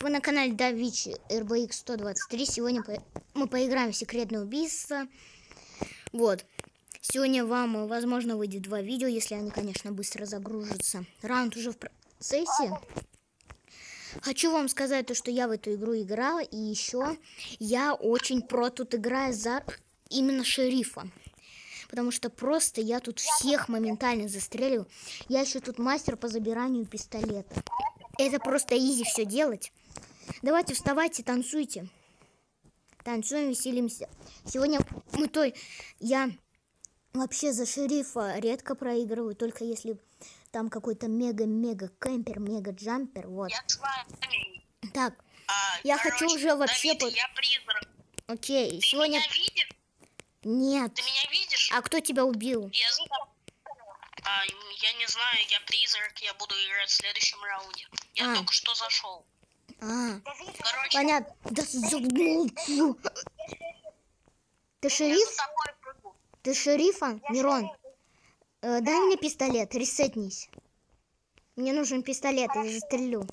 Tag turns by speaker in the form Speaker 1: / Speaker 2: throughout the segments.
Speaker 1: Вы на канале Давич RBX 123. Сегодня по- мы поиграем в секретное убийство. Вот. Сегодня вам, э, возможно, выйдет два видео, если они, конечно, быстро загружатся. Раунд уже в процессе. Хочу вам сказать то, что я в эту игру играла, и еще я очень про тут играю за именно шерифа. Потому что просто я тут всех моментально застрелил. Я еще тут мастер по забиранию пистолета. Это просто изи все делать. Давайте вставайте, танцуйте. Танцуем, веселимся. Сегодня мы той... Я вообще за шерифа редко проигрываю, только если там какой-то мега-мега кемпер, мега-джампер, вот.
Speaker 2: Я с вами.
Speaker 1: Так,
Speaker 2: А,
Speaker 1: Я
Speaker 2: короче,
Speaker 1: хочу уже вообще
Speaker 2: Давид, я призрак.
Speaker 1: окей,
Speaker 2: Ты
Speaker 1: сегодня...
Speaker 2: меня видишь?
Speaker 1: Нет.
Speaker 2: Ты меня видишь?
Speaker 1: А кто тебя убил?
Speaker 2: Я, а, я не знаю, я призрак, я буду играть в следующем раунде. Я
Speaker 1: А.
Speaker 2: только что зашел.
Speaker 1: А,
Speaker 2: Короче,
Speaker 1: понятно. Да Ты шериф? Ты шерифа? Мирон, э, дай мне пистолет, ресетнись. Мне нужен пистолет, я застрелю.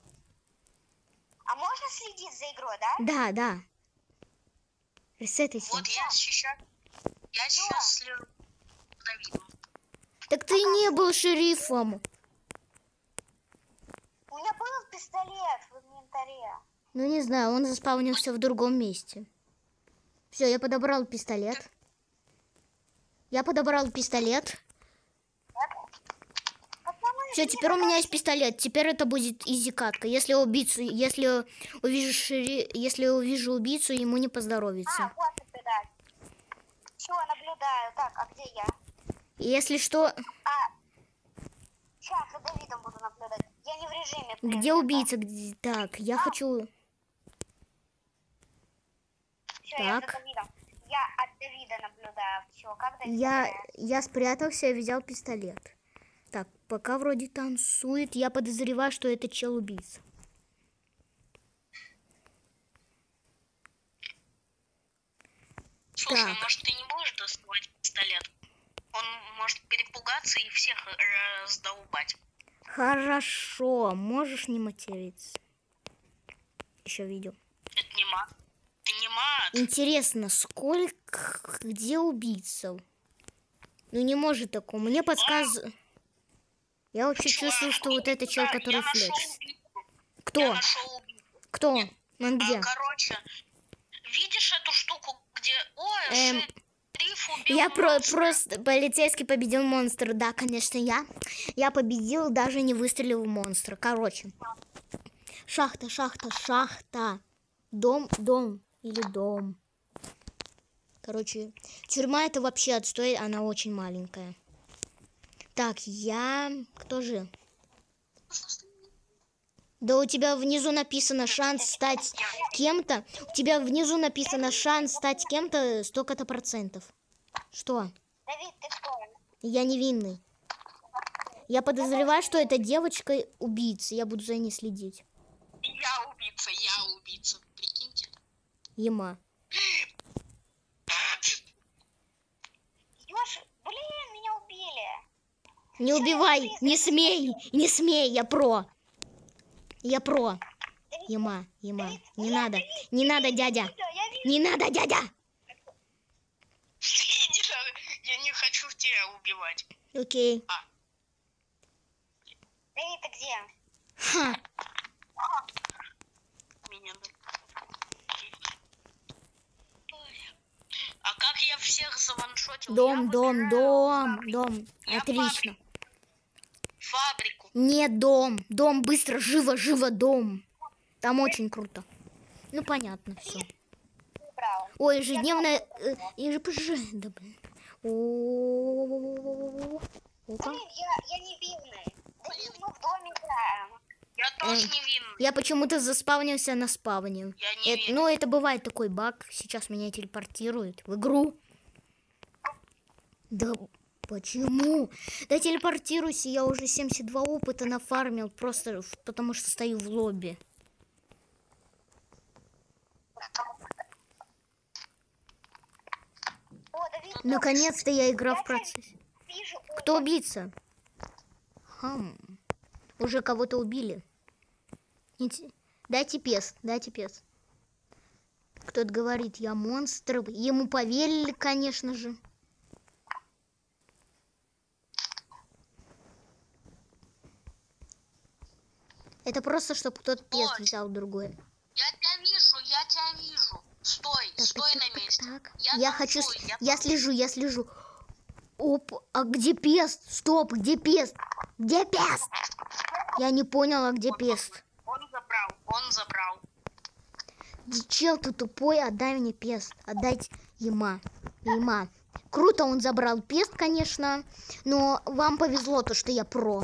Speaker 3: А можно следить за игрой, да?
Speaker 1: Да, да. Ресетайся.
Speaker 2: Вот я сейчас... Я сейчас слежу.
Speaker 1: Так ты не был шерифом.
Speaker 3: У меня был пистолет инвентаре.
Speaker 1: Ну, не знаю, он заспавнился в другом месте. Все, я подобрал пистолет. Я подобрал пистолет. Все, теперь у меня есть пистолет. Теперь это будет изи катка. Если убийцу, если увижу шери... если увижу убийцу, ему не
Speaker 3: А,
Speaker 1: поздоровится.
Speaker 3: вот ты, да. Все, наблюдаю. Так, а где я?
Speaker 1: Если что,
Speaker 3: А, сейчас за Давидом буду наблюдать. Я не в режиме.
Speaker 1: где
Speaker 3: призрака.
Speaker 1: убийца? Где... Так, я хочу.
Speaker 3: Всё, я за
Speaker 1: Так.
Speaker 3: Давидом. Я от Давида наблюдаю. Все, как Давид
Speaker 1: Я, я спрятался и взял пистолет. Так, пока вроде танцует, я подозреваю, что это чел убийца.
Speaker 2: Слушай,
Speaker 1: Так.
Speaker 2: может ты не будешь доставать пистолет? Он может перепугаться и всех раздолбать.
Speaker 1: Хорошо, можешь не материться. Еще видео.
Speaker 2: Это не мат. Это не мат.
Speaker 1: Интересно, сколько, где убийцев? Ну не может такого. Мне подсказывает. Я вообще чувствую, что вот это чел,
Speaker 2: Да,
Speaker 1: который.
Speaker 2: Я
Speaker 1: Кто? Кто? Он где?
Speaker 2: А, короче, видишь эту штуку, где... Ой,
Speaker 1: Эм,
Speaker 2: убил
Speaker 1: Я про просто полицейский победил монстра. Да, конечно, я. Я победил, даже не выстрелил в монстра. Короче. Шахта, шахта, шахта. Дом, дом или дом. Короче, тюрьма это вообще отстой, она очень маленькая. Так, я... Кто же? Да у тебя внизу написано шанс стать кем-то. У тебя внизу написано шанс стать кем-то столько-то процентов. Что?
Speaker 3: Давид, ты кто?
Speaker 1: Я невинный. Я подозреваю, что это девочка убийца. Я буду за ней следить.
Speaker 2: Я убийца, я убийца. Прикиньте.
Speaker 1: Ема.
Speaker 3: Ёж, блин, меня убили.
Speaker 1: Не убивай! Не смей! Не смей! Я про! Я про! Ема, ема. Не надо. Не надо, дядя. Не надо, дядя!
Speaker 2: Не надо, Я не хочу тебя убивать.
Speaker 1: Окей.
Speaker 3: Давид, ты где?
Speaker 1: Ха.
Speaker 2: Меня. А как я всех заваншотил?
Speaker 1: Дом,
Speaker 2: Я
Speaker 1: дом, дом, дом.
Speaker 2: Я
Speaker 1: Отлично.
Speaker 2: Фабрику.
Speaker 1: Нет, дом. Дом, быстро, живо, живо, дом. Там очень круто. Ну, понятно, все. Ой, ежедневная... э, ежепж... Да, блин.
Speaker 3: Я,
Speaker 1: почему-то заспавнился на спавне. Это- ну, это бывает такой баг. Сейчас меня телепортируют в игру. Да почему? Да телепортируйся, я уже 72 опыта нафармил, просто потому что стою в лобби.
Speaker 3: О,
Speaker 1: Наконец-то я игра в процессе.
Speaker 3: вижу.
Speaker 1: Кто убийца? Хм. Уже кого-то убили. Дайте пес, дайте пес. Кто-то говорит, я монстр. Ему поверили, конечно же. Это просто, чтобы кто-то пес взял другой.
Speaker 2: Я тебя вижу, я тебя вижу. Стой,
Speaker 1: Так,
Speaker 2: стой
Speaker 1: так,
Speaker 2: на
Speaker 1: так,
Speaker 2: месте.
Speaker 1: так.
Speaker 2: Я
Speaker 1: Я, хочу...
Speaker 2: я
Speaker 1: Я слежу, я слежу. Оп, а где пест? Стоп, где пест? Где пест? Я не поняла, где пест.
Speaker 2: Он забрал, он забрал.
Speaker 1: Чел ты тупой, отдай мне пест. Отдать ема. Ема. Круто он забрал пест, конечно. Но вам повезло то, что я про.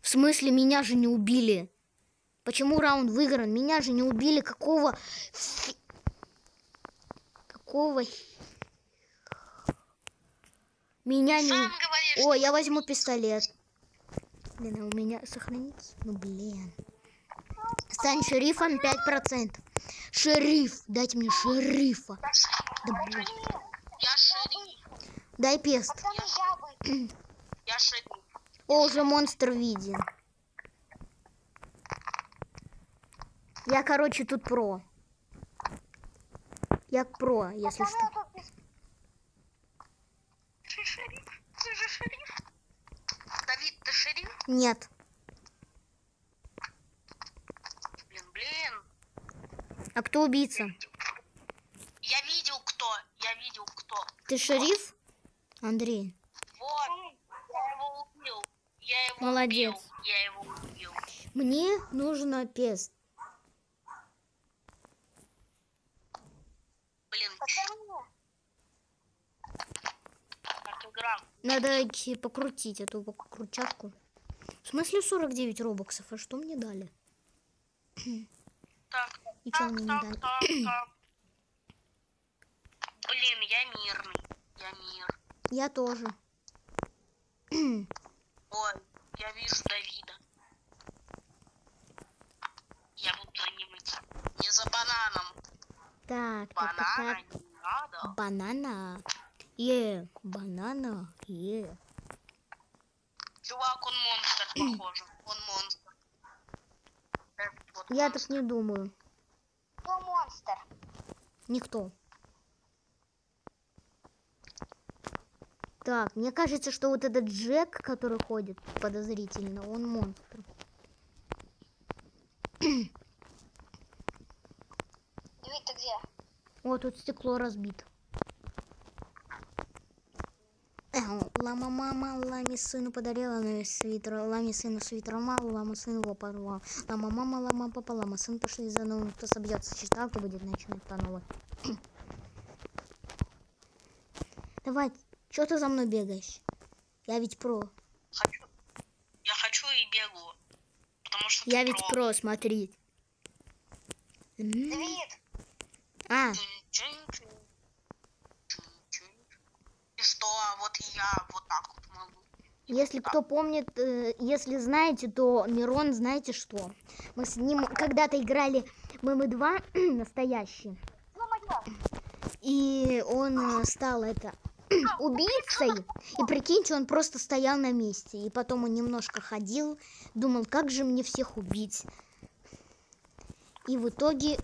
Speaker 1: В смысле, меня же не убили? Почему раунд выигран? Меня же не убили. Какого... фи- Какого... Меня не...
Speaker 2: Говоришь.
Speaker 1: О, я возьму пистолет. Блин, а у меня сохранится? Ну, блин. Стань шерифом 5%. Шериф, дайте мне шерифа. Да, блин.
Speaker 2: Я шериф,
Speaker 1: Дай пест.
Speaker 2: Я шериф.
Speaker 1: О, уже монстр виден. Я, короче, тут про. Я про, если
Speaker 3: Пацаны,
Speaker 1: что.
Speaker 3: тут
Speaker 2: Ты шериф? Ты же шериф? Давид, ты шериф?
Speaker 1: Нет.
Speaker 2: Блин, блин.
Speaker 1: А кто убийца?
Speaker 2: Я видел кто, я видел кто.
Speaker 1: Ты шериф? Андрей.
Speaker 2: Вот, я его убил. Я его
Speaker 1: Молодец.
Speaker 2: убил. Я его убил.
Speaker 1: Мне нужно пест.
Speaker 2: Блин,
Speaker 3: Пацаны,
Speaker 2: как игра.
Speaker 1: Надо идти покрутить эту крутчатку. В смысле 49 робоксов? А что мне дали?
Speaker 2: Так,
Speaker 1: И
Speaker 2: так,
Speaker 1: мне не
Speaker 2: так, так, так. Блин, я мирный. Я мир.
Speaker 1: Я тоже.
Speaker 2: Ой, я вижу Давида. Я буду идти. Не за бананом.
Speaker 1: Так, так, так,
Speaker 2: Банана
Speaker 1: так.
Speaker 2: не надо.
Speaker 1: Банана. Е, банана. Е.
Speaker 2: Чувак, он монстр, похоже. Он монстр. Вот
Speaker 1: Я
Speaker 2: монстр.
Speaker 1: так не думаю.
Speaker 3: кто монстр?
Speaker 1: Никто. Так, мне кажется, что вот этот Джек, который ходит подозрительно, он монстр.
Speaker 3: Ты где?
Speaker 1: О, тут стекло разбито. Лама мама ламе сыну подарила на свитер, ламе сыну свитер мало, лама сын его порвал. Лама мама, лама папа, лама сын пошли за новым, кто собьется с кто будет начинать по новой. Давай, что ты за мной бегаешь? Я ведь про.
Speaker 2: Хочу. Я хочу и бегу. Потому что
Speaker 1: Я ведь про, смотри. М,
Speaker 3: Давид,
Speaker 1: А,
Speaker 2: Чин-чин-чин. Чин-чин. И что, а вот я вот так вот могу.
Speaker 1: Если кто помнит, э, если знаете, то Мирон, знаете что? Мы с ним когда-то играли ММ 2 настоящий. И он э, стал это убийцей. И прикиньте, он просто стоял на месте. И потом он немножко ходил, думал, как же мне всех убить. И в итоге...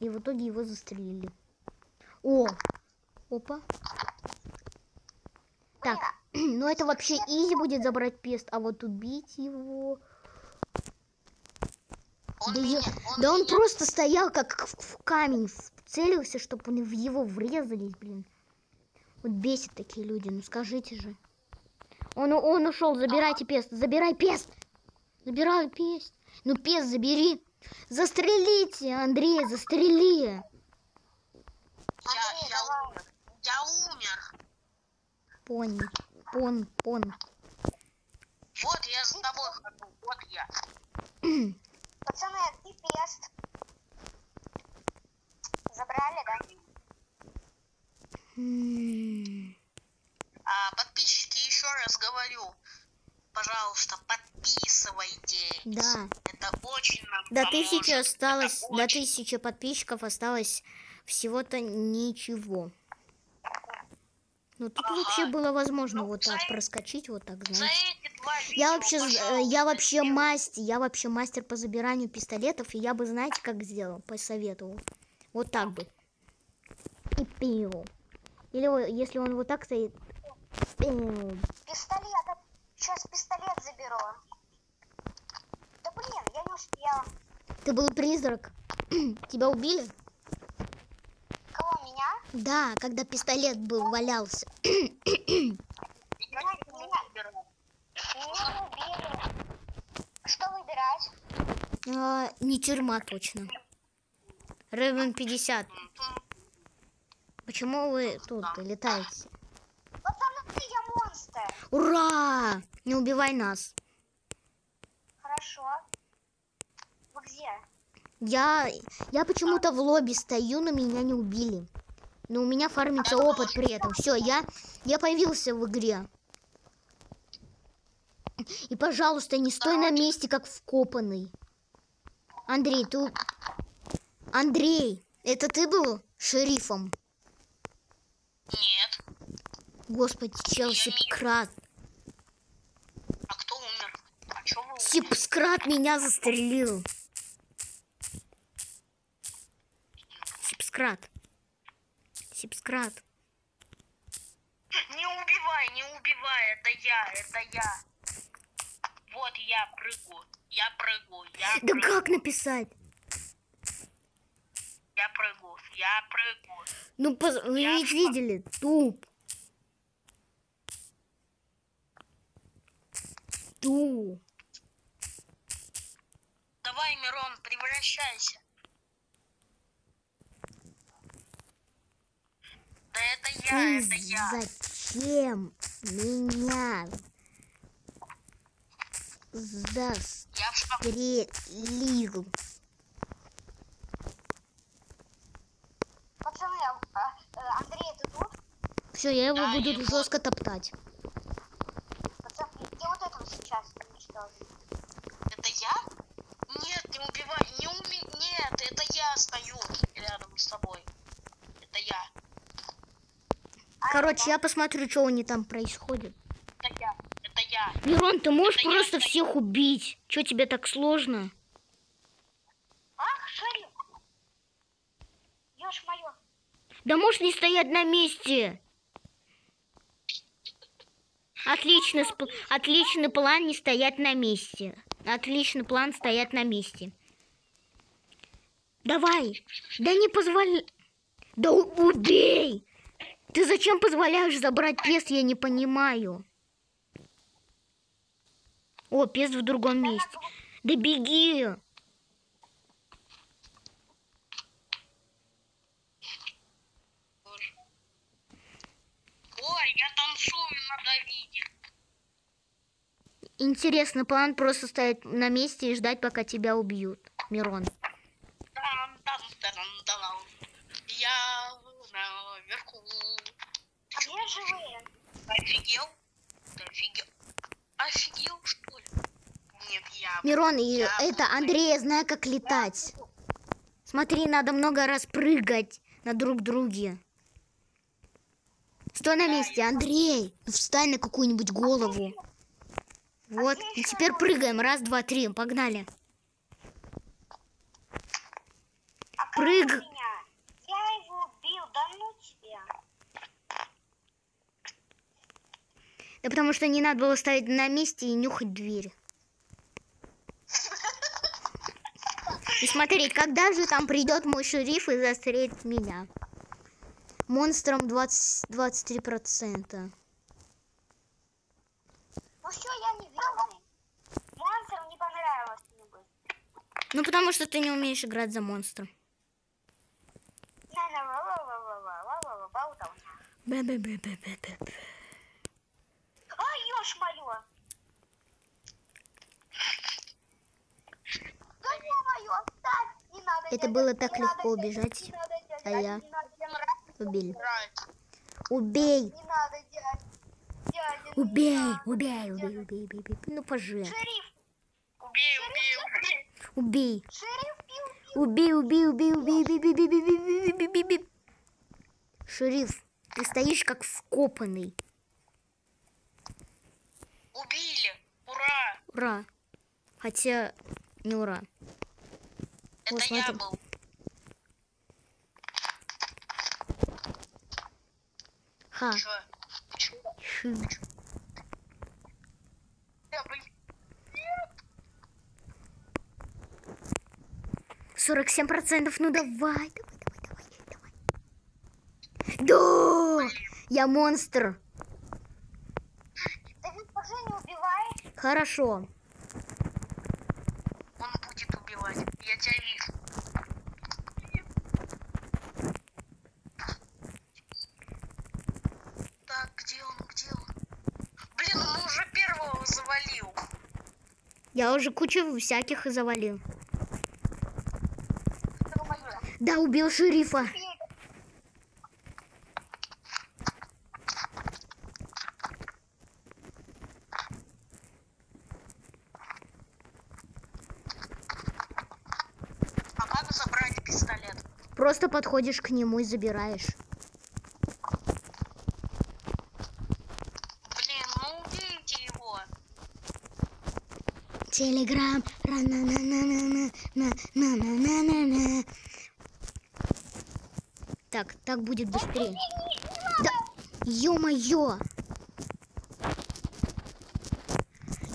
Speaker 1: И в итоге его застрелили. О! Опа. Так, ну это вообще изи будет забрать пест, а вот убить его...
Speaker 2: Он
Speaker 1: Да,
Speaker 2: меня, он
Speaker 1: да он
Speaker 2: меня-
Speaker 1: просто стоял как в, камень, целился, чтобы в его врезались, блин. Вот бесит такие люди, ну скажите же. Он, он ушел, забирайте пест, забирай пест. Забирай пест. Ну пест забери. Застрелите, Андрей, застрели.
Speaker 2: Я,
Speaker 3: Андрей,
Speaker 2: я
Speaker 3: давай.
Speaker 2: умер. Я умер.
Speaker 1: Пони, пон, пон.
Speaker 2: Вот я за тобой хожу. Вот я.
Speaker 3: Пацаны, а где пест? Забрали, да?
Speaker 2: А, подписчики, еще раз говорю. Пожалуйста, подписывайтесь.
Speaker 1: Да.
Speaker 2: Это очень нам
Speaker 1: До
Speaker 2: поможет.
Speaker 1: тысячи
Speaker 2: Это
Speaker 1: осталось, до
Speaker 2: очень.
Speaker 1: тысячи подписчиков осталось всего-то ничего. Ну тут
Speaker 2: Ага.
Speaker 1: вообще было возможно
Speaker 2: Ну,
Speaker 1: вот так
Speaker 2: за-
Speaker 1: проскочить, вот так, знаете. Я вообще, э,
Speaker 2: пожалуйста,
Speaker 1: я вообще мастер, я вообще мастер по забиранию пистолетов, и я бы, знаете, как сделал, посоветовал. Вот так бы. И пиу. Или если он вот так стоит. пиу.
Speaker 3: Пистолет. Сейчас пистолет заберу. Да блин, я не успела.
Speaker 1: Ты был призрак. Тебя убили? Да, когда пистолет был валялся.
Speaker 3: Что выбирать?
Speaker 1: А, не тюрьма точно. Ревен 50.
Speaker 2: М,
Speaker 1: Почему вы тут летаете?
Speaker 3: Потому что я монстр.
Speaker 1: Ура! Не убивай нас.
Speaker 3: Хорошо. Вы где?
Speaker 1: Я, я почему-то в лобби стою, но меня не убили. Но у меня фармится опыт при этом. Все, я, я появился в игре. И, пожалуйста, не стой на месте, как вкопанный. Андрей, ты... Андрей, это ты был шерифом?
Speaker 2: Нет.
Speaker 1: Господи, чел,
Speaker 2: Я не-
Speaker 1: Сипскрат.
Speaker 2: А кто умер? А чё вы умерли?
Speaker 1: Сипскрат меня застрелил. Сипскрат. Сипскрат.
Speaker 2: Не убивай, не убивай, это я, это я. Вот я прыгу, я прыгу, я
Speaker 1: Да
Speaker 2: прыгу,
Speaker 1: как написать?
Speaker 2: я прыгу, я прыгу.
Speaker 1: Ну, поз- вы
Speaker 2: Я
Speaker 1: ведь
Speaker 2: в-
Speaker 1: видели, туп. Ту.
Speaker 2: Давай, Мирон, превращайся. Да это я,
Speaker 1: Ты
Speaker 2: это я.
Speaker 1: зачем меня застрелил?
Speaker 3: Пацаны, а, а, Андрей, ты тут?
Speaker 1: Все, я его
Speaker 2: Да,
Speaker 1: буду
Speaker 2: я
Speaker 1: жестко топтать.
Speaker 3: Пацаны, где вот этого сейчас уничтожить?
Speaker 2: Это я? Нет, не убивай, не уми... Нет, это я стою рядом с тобой. Это я,
Speaker 3: А,
Speaker 1: Короче, я посмотрю, что у них там происходит.
Speaker 2: это я, это я.
Speaker 1: Мирон, ты можешь
Speaker 2: Это я
Speaker 1: просто
Speaker 2: стою.
Speaker 1: всех убить? Что тебе так сложно?
Speaker 3: Ах, шериф! Ешь мое.
Speaker 1: Да можешь не стоять на месте. Отличный, сп- отличный план не стоять на месте. Отличный план стоять на месте. Давай. Да не позволяй. Да убей. Ты зачем позволяешь забрать пес, я не понимаю. О, пес в другом месте. Да беги.
Speaker 2: Ой, я танцую на Давиде.
Speaker 1: Интересный план просто стоять на месте и ждать, пока тебя убьют. Мирон.
Speaker 2: Я наверху.
Speaker 3: Живые?
Speaker 2: Офигел? Ты офигел? Офигел, что ли? Нет, я...
Speaker 1: Мирон, и
Speaker 2: Я
Speaker 1: это Андрей, я знаю, как летать. Смотри, надо много раз прыгать на друг друге. Стой на месте, Андрей. Ну, Встань на какую-нибудь голову. Вот, и теперь прыгаем. Раз, два, три. Погнали.
Speaker 3: А
Speaker 1: Прыг.
Speaker 3: Да
Speaker 1: потому что не надо было ставить на месте и нюхать дверь. И смотреть, когда же там придет мой шериф и застрелит меня. Монстром 20, 23%.
Speaker 3: Ну
Speaker 1: потому что ты не умеешь играть за монстра. Бе-бе-бе-бе-бе-бе. Это было так легко убежать, а я Убили.
Speaker 3: убирать.
Speaker 1: Убей! Убей! Убей! Убей! Убей! Убей! убей. Ну, пожи.
Speaker 3: Шериф,
Speaker 2: Убей. Убей! Убей!
Speaker 1: Убей! Убей! Убей! Убей! Убей! Убей! Убей! Убей! Убей! Шериф, Ты стоишь как вкопанный.
Speaker 2: Убили! Ура!
Speaker 1: Ура. Хотя, не ура.
Speaker 2: Это я
Speaker 1: смотри.
Speaker 2: был.
Speaker 1: Ха.
Speaker 2: Чё? Чё?
Speaker 1: Ши.
Speaker 2: Я, блин,
Speaker 1: 47%. Ну давай, давай, давай, давай, давай. Да! Я монстр.
Speaker 3: Давид, уже не убивай.
Speaker 1: Хорошо.
Speaker 2: Он будет убивать. Я тебя вижу. Так, где он, где он? Блин, он уже первого завалил.
Speaker 1: Я уже кучу всяких и завалил. Да, убил шерифа.
Speaker 2: А как забрать пистолет?
Speaker 1: Просто подходишь к нему и забираешь. телеграм. Так, так будет быстрее. Да, ё-моё!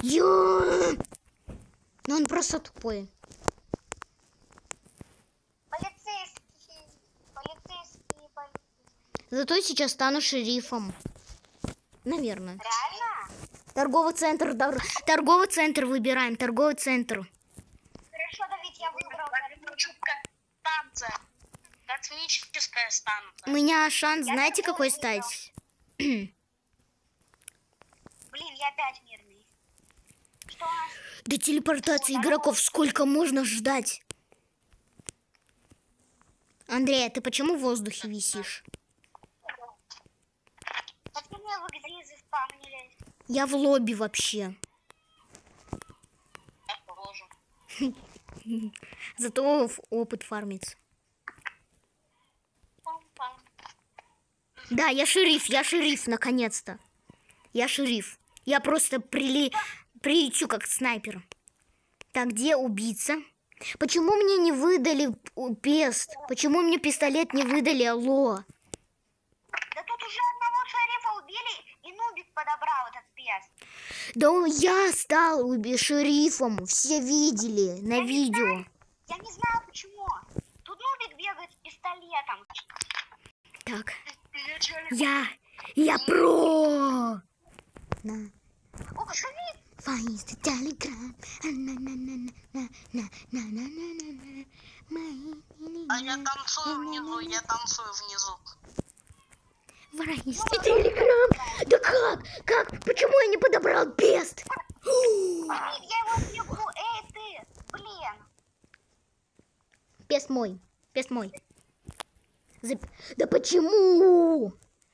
Speaker 1: Ё! Но он просто тупой.
Speaker 3: Полицейский, полицейский.
Speaker 1: Зато сейчас стану шерифом. Наверное.
Speaker 3: Реально?
Speaker 1: Торговый центр, тор- торговый центр выбираем, торговый центр.
Speaker 3: Хорошо, Давид, я выбрал.
Speaker 2: Космическая станция. Космическая
Speaker 1: У меня шанс,
Speaker 3: Я
Speaker 1: знаете, какой
Speaker 3: выбрал.
Speaker 1: стать?
Speaker 3: Блин, я опять мирный. Что?
Speaker 1: До телепортации игроков сколько можно ждать? Андрей, а ты почему в воздухе висишь?
Speaker 3: Почему вы где заспавнились?
Speaker 1: Я в лобби вообще. Зато опыт фармится. Да, я шериф, я шериф, наконец-то. Я шериф. Я просто прили... прилечу как снайпер. Так, где убийца? Почему мне не выдали пест? Почему мне пистолет не выдали? Алло.
Speaker 3: подобрал этот пес?
Speaker 1: Да он, я стал шерифом, все видели на я видео.
Speaker 3: Не знаю, я не знаю почему. Тут Нубик бегает с пистолетом.
Speaker 1: Так.
Speaker 2: Я,
Speaker 1: я про. На.
Speaker 3: О, шериф!
Speaker 1: Фаиста Телеграм.
Speaker 2: А я танцую внизу, я танцую внизу.
Speaker 1: Фаиз, телеграм. Да как? Как? Почему я не подобрал пест?
Speaker 3: Блин, я его бегу. Эй, ты. Блин.
Speaker 1: Пест мой. Пест мой. Зап- Да почему?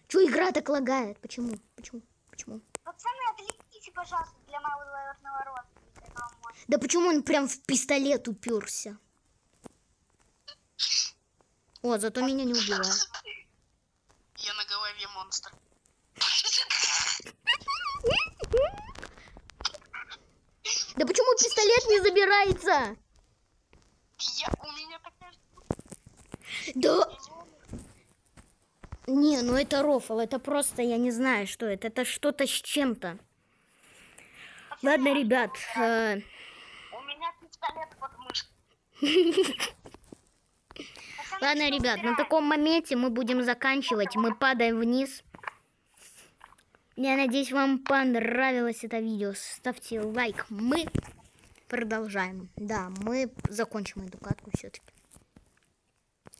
Speaker 1: Че игра так лагает? Почему? Почему? Почему?
Speaker 3: Пацаны, отвлеките, пожалуйста, для моего двоюродного родственника.
Speaker 1: Да почему он прям в пистолет уперся? О, зато меня не убивает.
Speaker 2: Я на голове монстр.
Speaker 1: Да почему пистолет не забирается?
Speaker 2: Я, у меня такая
Speaker 1: Да. Не, ну это рофл, это просто, я не знаю, что это. Это что-то с чем-то. Ладно, ребят, э,
Speaker 2: У меня пистолет под мышкой.
Speaker 1: Ладно, ребят, на таком моменте мы будем заканчивать. Мы падаем вниз. Я надеюсь, вам понравилось это видео. Ставьте лайк. Мы продолжаем. Да, мы закончим эту катку все-таки.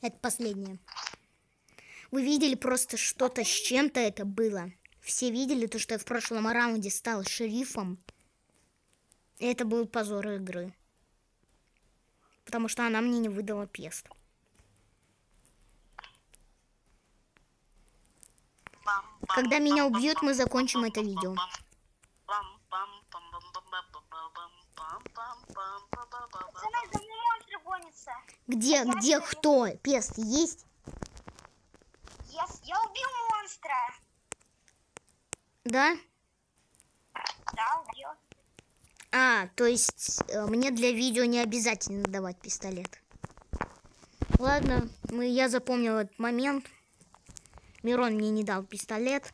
Speaker 1: Это последнее. Вы видели просто что-то с чем-то это было. Все видели то, что я в прошлом раунде стал шерифом. И это был позор игры. Потому что она мне не выдала пест. Когда меня убьют, мы закончим это видео. Где, где кто? Пест есть?
Speaker 3: С- я убил монстра.
Speaker 1: Да?
Speaker 3: Да, убил.
Speaker 1: А, то есть э, мне для видео не обязательно давать пистолет. Ладно, мы, я запомнил этот момент. Мирон мне не дал пистолет.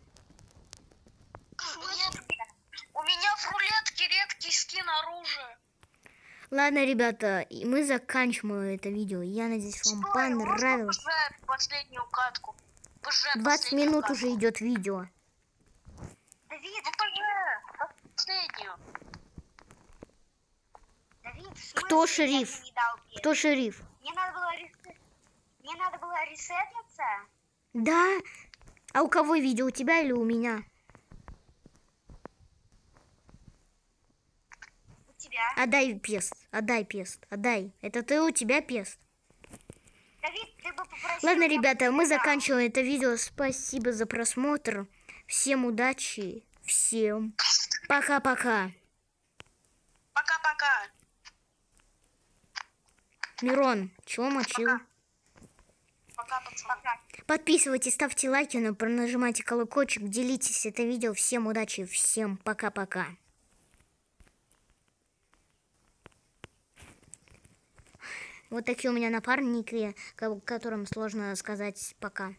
Speaker 2: У меня в рулетке редкий скин оружия.
Speaker 1: Ладно, ребята, мы заканчиваем это видео. Я надеюсь, вам
Speaker 2: Стой,
Speaker 1: понравилось.
Speaker 2: Последнюю катку? ПЖ
Speaker 1: 20
Speaker 2: последнюю
Speaker 1: минут
Speaker 2: катку.
Speaker 1: уже идет видео.
Speaker 3: Давид,
Speaker 2: Ну ПЖ, последнюю.
Speaker 3: Давид,
Speaker 1: Кто шериф? Кто шериф?
Speaker 3: Мне надо было ресет... Мне надо было ресетиться.
Speaker 1: Да? А у кого видео? У тебя или у меня?
Speaker 3: У тебя.
Speaker 1: Отдай пест. Отдай пест. Отдай. Это ты у тебя пест.
Speaker 3: Давид, ты бы попросил...
Speaker 1: Ладно, ребята, мы заканчиваем это видео. Спасибо за просмотр. Всем удачи. Всем пока-пока.
Speaker 2: Пока-пока.
Speaker 1: Мирон, чего мочил?
Speaker 2: Пока.
Speaker 3: Пока.
Speaker 1: Подписывайтесь, ставьте лайки, нажимайте колокольчик, делитесь это видео. Всем удачи, всем пока-пока. Вот такие у меня напарники, ко- которым сложно сказать пока.